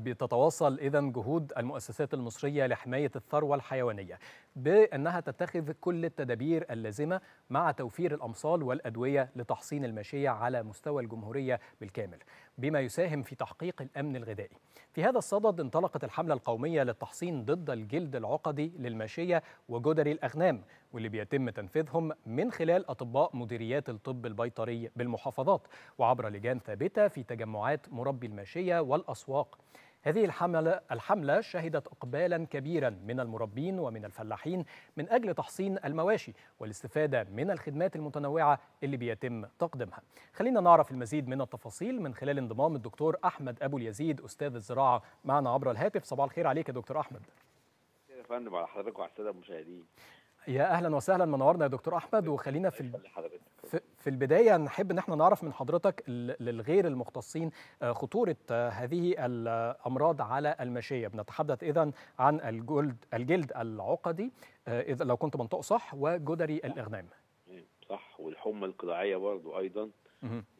بتتواصل إذا جهود المؤسسات المصرية لحماية الثروة الحيوانية بأنها تتخذ كل التدابير اللازمة مع توفير الأمصال والأدوية لتحصين الماشية على مستوى الجمهورية بالكامل بما يساهم في تحقيق الأمن الغذائي. في هذا الصدد انطلقت الحملة القومية للتحصين ضد الجلد العقدي للماشية وجدري الأغنام واللي بيتم تنفيذهم من خلال أطباء مديريات الطب البيطري بالمحافظات وعبر لجان ثابتة في تجمعات مربي الماشية والأسواق. هذه الحملة, الحملة شهدت إقبالا كبيرا من المربين ومن الفلاحين من أجل تحصين المواشي والاستفادة من الخدمات المتنوعة اللي بيتم تقديمها. خلينا نعرف المزيد من التفاصيل من خلال انضمام الدكتور أحمد أبو اليزيد أستاذ الزراعة معنا عبر الهاتف. صباح الخير عليك يا دكتور أحمد. يا فندم على حضرتك وعلى السادة المشاهدين. يا أهلا وسهلا منورنا يا دكتور أحمد. وخلينا في في في البداية نحب إن إحنا نعرف من حضرتك للغير المختصين آه، خطورة آه، هذه الأمراض على الماشية بنتحدث إذا عن الجلد الجلد العقدي آه، إذا لو كنت منطق صح وجدري الإغنام. صح. والحمى القلاعيه برضو أيضا.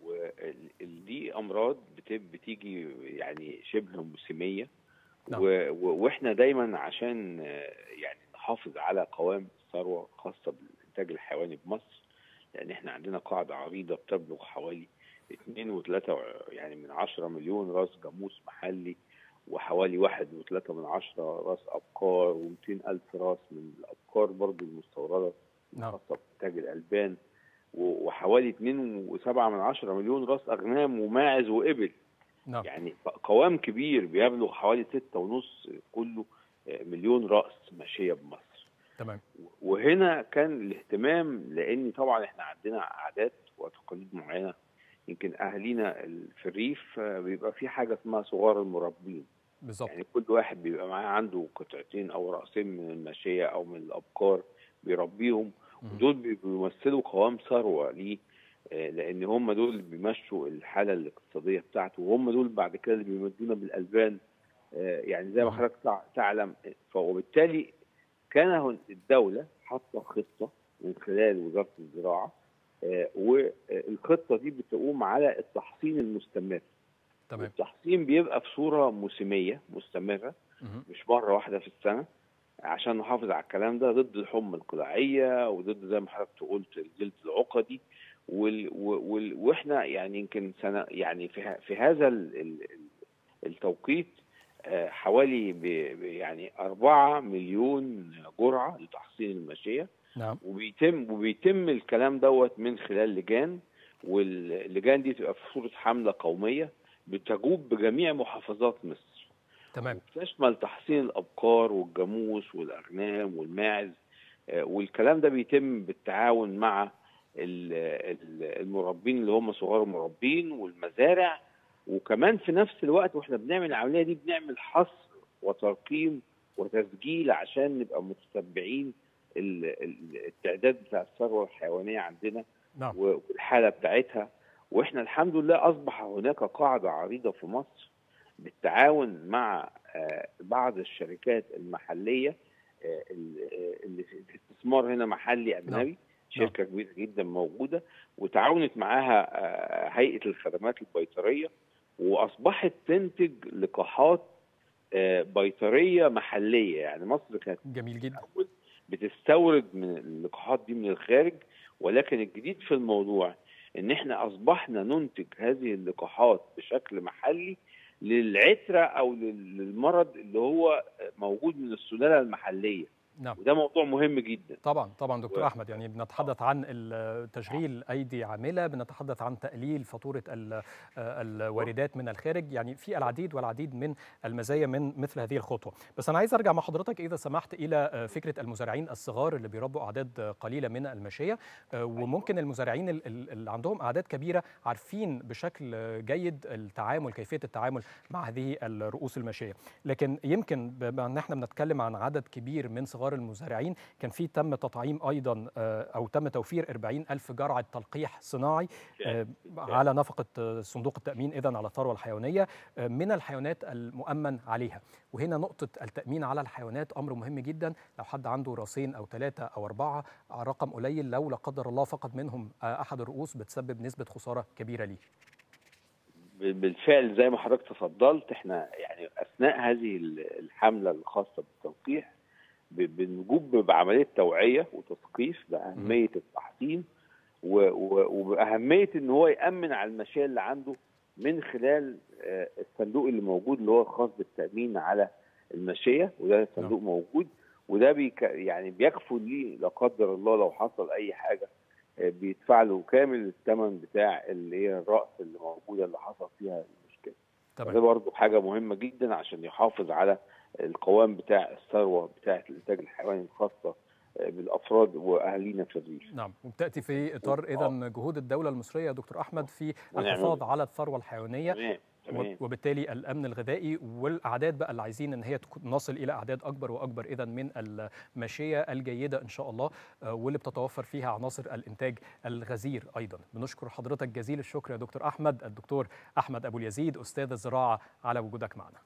ودي أمراض بت- بتيجي يعني شبه موسمية. نعم. وإحنا دايما عشان يعني نحافظ على قوام الثروة خاصة بالانتاج الحيواني بمصر لأن إحنا عندنا قاعدة عريضة بتبلغ حوالي 2 و3 يعني من 10 مليون راس جاموس محلي وحوالي واحد وثلاثة من عشرة راس أبقار ومئتين ألف راس من الأبقار برضو المستوردة نعم. خاصة بإنتاج الألبان. وحوالي اتنين وسبعة من عشرة مليون راس أغنام وماعز وإبل. نعم. يعني قوام كبير بيبلغ حوالي ستة ونص كله آه، مليون رأس ماشية بمصر. تمام. وهنا كان الاهتمام لأن طبعا إحنا عندنا عادات وتقاليد معينة. يمكن أهالينا ال- في الريف آه، بيبقى في حاجة اسمها صغار المربين. بالظبط. يعني كل واحد بيبقى معاه عنده قطعتين أو رأسين من الماشيه أو من الأبقار بيربيهم. ودول بي- بيمثلوا قوام ثروة ليه آه، لأن هم دول اللي بيمشوا الحالة الاقتصادية بتاعته. وهم دول بعد كده اللي بيمدونا بالألبان آه، يعني زي ما. حضرتك تع- تعلم. ف- وبالتالي كان الدولة حاطه خطة من خلال وزارة الزراعة آه، والخطة دي بتقوم على التحصين المستمر. تمام. التحصين بيبقى في صورة موسمية مستمرة. مش مرة واحدة في السنة عشان نحافظ على الكلام ده ضد الحمى القلاعية وضد زي ما حضرتك قلت الجلد العقدي. وال وال وإحنا يعني يمكن سنة يعني في, في هذا ال ال التوقيت حوالي ب ب- يعني 4 مليون جرعة لتحصين الماشيه نعم. وبيتم وبيتم الكلام دوت من خلال لجان واللجان دي تبقى في صورة حملة قومية بتجوب بجميع محافظات مصر. تمام. تشمل تحصين الأبقار والجاموس والأغنام والماعز آه، والكلام ده بيتم بالتعاون مع ال- ال- المربين اللي هم صغار المربين والمزارع وكمان في نفس الوقت وإحنا بنعمل العملية دي بنعمل حصر وترقيم وتسجيل عشان نبقى متتبعين ال- ال- التعداد بتاع الثروة الحيوانية عندنا نعم. والحالة بتاعتها. وإحنا الحمد لله أصبح هناك قاعدة عريضة في مصر بالتعاون مع آه، بعض الشركات المحلية آه، آه، اللي في الاستثمار هنا محلي أجنبي شركة كبيرة جدا موجودة وتعاونت معاها هيئة الخدمات البيطرية وأصبحت تنتج لقاحات آه، بيطرية محلية. يعني مصر كانت جميل جدا. بتستورد من اللقاحات دي من الخارج ولكن الجديد في الموضوع إن إحنا أصبحنا ننتج هذه اللقاحات بشكل محلي للعترة أو لل- للمرض اللي هو موجود من السلالة المحلية. نعم. وده موضوع مهم جدا. طبعا طبعا دكتور و- أحمد يعني بنتحدث عن تشغيل أيدي عاملة بنتحدث عن تقليل فاتورة ال- الواردات من الخارج. يعني في العديد والعديد من المزايا من مثل هذه الخطوة. بس أنا عايز أرجع مع حضرتك إذا سمحت إلى فكرة المزارعين الصغار اللي بيربوا أعداد قليلة من الماشيه وممكن المزارعين ال- ال- اللي عندهم أعداد كبيرة عارفين بشكل جيد التعامل كيفية التعامل مع هذه الرؤوس الماشيه لكن يمكن بما إن إحنا بنتكلم عن عدد كبير من صغار المزارعين كان في تم تطعيم أيضا آه، أو تم توفير 40 ألف جرعة تلقيح صناعي آه، على نفقة آه، صندوق التأمين اذا على الثروة الحيوانية من الحيوانات المؤمن عليها. وهنا نقطة التأمين على الحيوانات أمر مهم جدا. لو حد عنده راسين أو ثلاثة أو أربعة رقم قليل لو لا قدر الله فقد منهم أحد الرؤوس بتسبب نسبة خسارة كبيرة ليه. بالفعل زي ما حضرتك تفضلت إحنا يعني أثناء هذه الحملة الخاصة بالتلقيح بنجوب بعملية توعية وتثقيف بأهمية التحصين وبأهمية إن هو يأمن على الماشيه اللي عنده من خلال الصندوق اللي موجود اللي هو الخاص بالتأمين على الماشيه وده صندوق موجود وده بيك يعني بيكفل ليه لا قدر الله لو حصل أي حاجة بيدفع له كامل الثمن بتاع اللي هي الرأس اللي موجودة اللي حصل فيها المشكلة. طبعا ده برضه حاجة مهمة جدا عشان يحافظ على القوام بتاع الثروة بتاعة الإنتاج الحيواني الخاصة بالأفراد وأهالينا في الريف. نعم وبتأتي في إطار اذا جهود الدولة المصرية يا دكتور أحمد في الحفاظ على الثروة الحيوانية تمام. تمام. وبالتالي الأمن الغذائي والأعداد بقى اللي عايزين إن هي نصل إلى أعداد أكبر وأكبر اذا من الماشيه الجيدة إن شاء الله واللي بتتوفر فيها عناصر الإنتاج الغزير أيضا بنشكر حضرتك جزيل الشكر يا دكتور أحمد الدكتور أحمد أبو اليزيد أستاذ الزراعة على وجودك معنا